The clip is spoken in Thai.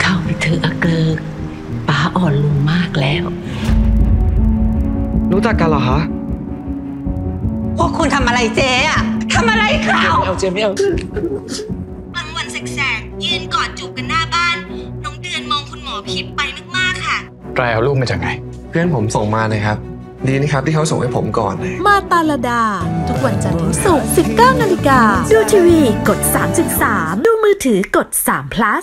เข้าไปเถอะอาเกลิกป้าอ่อนลงมากแล้ว รู้จักกันเหรอคะพวกคุณทำอะไรเจ๊อะทำอะไรเขาไม่เอาเจมไม่เอาบางวันแสกๆยืนกอดจูบกันหน้าบ้าน น้องเดือนมองคุณหมอผิดไปมากๆค่ะไปลเอาลูกมาจากไหน เพื่อนผมส่งมาเลยครับ ดีนะครับที่เขาส่งให้ผมก่อนเลย มาตาลดา ทุกวันจันทร์ถึงศุกร์19นาฬิกา ดูทีวีกด 3.3 ดูมือถือกด3 plus